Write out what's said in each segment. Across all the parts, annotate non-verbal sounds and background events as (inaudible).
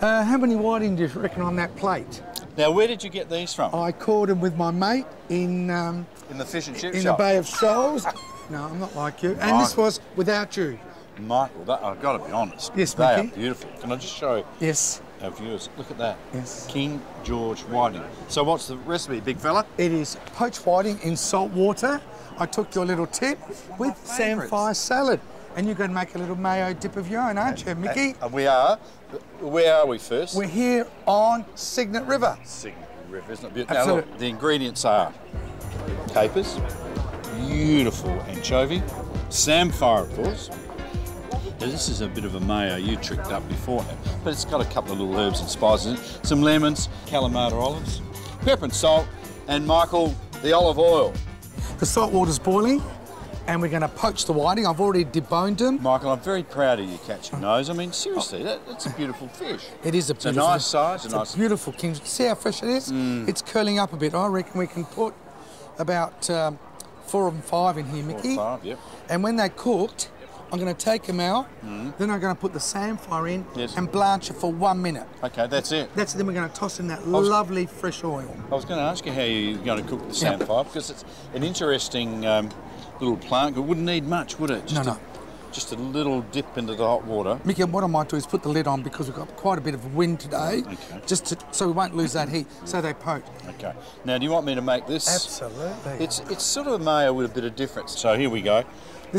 Uh, how many whiting do you reckon on that plate? Now, where did you get these from? I caught them with my mate in um, In the fish and chip in shop. the Bay of Shoals. (laughs) no, I'm not like you. And this was without you. Michael, that, I've got to be honest. Yes, they Mickey. are beautiful. Can I just show Yes, our viewers? Look at that. Yes. King George whiting. So, what's the recipe, big fella? it is poached whiting in salt water. I took your little tip with samphire salad. And you're going to make a little mayo dip of your own, aren't you, Mickey? Uh, we are. Where are we first? We're here on Cygnet River. Cygnet River, isn't it beautiful? Now, look, the ingredients are capers, beautiful anchovy, samphire, of course. Now, this is a bit of a mayo you tricked up beforehand, but it's got a couple of little herbs and spices in it. Some lemons, Kalamata olives, pepper and salt, and Michael, the olive oil. The salt water's boiling, and we're going to poach the whiting. I've already deboned them. Michael, I'm very proud of you catching those. I mean, seriously, that, that's a beautiful fish. It is a beautiful. It's a nice size, a It's nice- Mm. a beautiful king. See how fresh it is? It's curling up a bit. I reckon we can put about um, four and five in here, Four, Mickey. five, yep. And when they're cooked, I'm going to take them out. Then I'm going to put the samphire in Mm. Yes. and blanch it for one minute. Okay, that's it. That's then we're going to toss in that was- lovely fresh oil. I was going to ask you how you're going to cook the Yeah. samphire because it's an interesting um, little plant. It wouldn't need much, would it? Just No, a, no. Just a little dip into the hot water. Mickey, what I might do is put the lid on because we've got quite a bit of wind today, Okay. just to, so we won't lose that heat. So they poach. Okay. Now, do you want me to make this? Absolutely. It's it's sort of a mayo with a bit of difference. So here we go.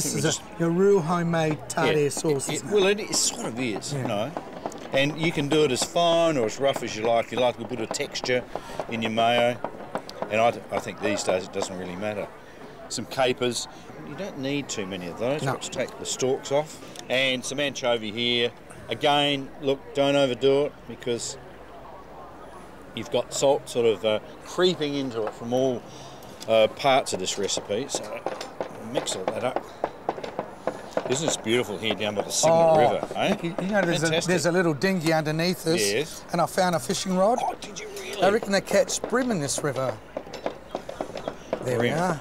This is a, just- your real homemade tartare Yeah, sauce. it- it? well, it, it sort of is, Yeah. you know. And you can do it as fine or as rough as you like. You like a bit of texture in your mayo. And I, I think these days it doesn't really matter. Some capers. You don't need too many of those. No. Let's take the stalks off. And some anchovy here. Again, look, don't overdo it because you've got salt sort of uh, creeping into it from all uh, parts of this recipe. So mix all that up. Isn't this beautiful here down by the Cygnet Oh, River, eh? You know, there's a, there's a little dinghy underneath us, Yes. and I found a fishing rod. Oh, did you really? I reckon they catch bream in this river. There we are.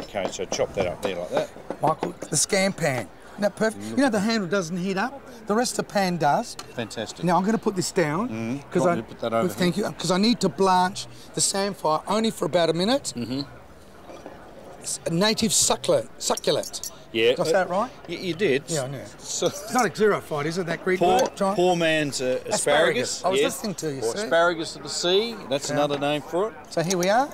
Okay, so chop that up there like that. Michael, the Scanpan. Isn't that perfect? You know the handle doesn't heat up. The rest of the pan does. Fantastic. Now I'm going to put this down because Want I to put that over well, thank you because I need to blanch the samphire only for about a minute. Mm-hmm. It's a native succulent. Succulent. yeah. Did that right? You, you did. Yeah, I know. So, It's not a xerophyte, is it? That Greek poor, word, John? poor man's uh, asparagus. Asparagus. I was yes. listening to you, Or see? asparagus of the sea. That's Yeah. another name for it. So here we are.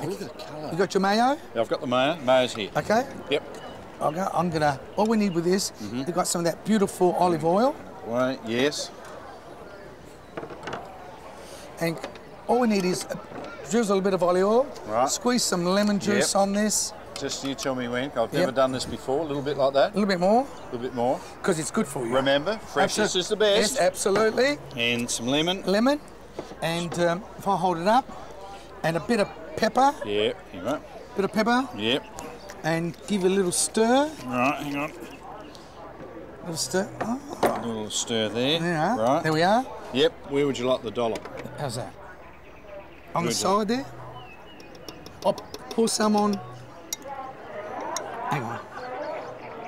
Oh, look at the colour. You got your mayo? Yeah, I've got the mayo. Mayo's here. Okay. Yep. I'm gonna, I'm gonna. All we need with this, Mm-hmm. we've got some of that beautiful olive oil, Right. Yes. And all we need is a drizzle a little bit of olive oil. Right. Squeeze some lemon juice Yep. on this. Just you tell me when. I've never done this before. A little bit like that. A little bit more, A little bit more. because it's good for you. Remember, freshness Absolute- is the best. Yes, absolutely. And some lemon. Lemon, and um, if I hold it up, and a bit of pepper, Yep. Here you go. bit of pepper, Yep. and give a little stir. Right. Hang on. A little stir. Oh, A little stir there. there, we are. Right. there we are. Yep. Where would you like the dollop? How's that? On the Good. side there. I'll pour some on. Hang on.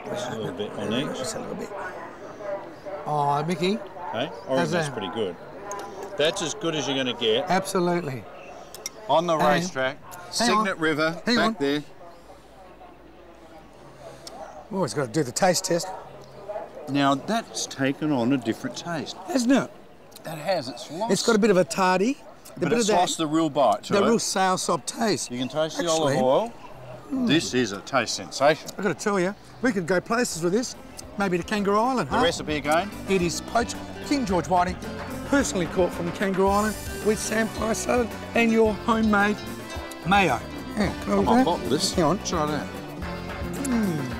Just a little bit on each. Just a little bit. Oh, Mickey, Hey, I reckon that's pretty good. That's as good as you're going to get absolutely. on the Hang- racetrack. hang on. Cygnet River, Hang back on. there. We've always got to do the taste test, Now that's taken on a different taste. hasn't it? That has. It's lost. It's got a bit of a tardy, the but bit it's of that, lost the real bite the it. real sour sop taste. You can taste the olive oil. This is a taste sensation. I've got to tell you, we could go places with this. Maybe to Kangaroo Island, The huh? recipe again. It is poached King George whiting, personally caught from Kangaroo Island with samphire salad and your homemade mayo. Yeah, can I I look might bottle this. Hang on. Try that. Mmm.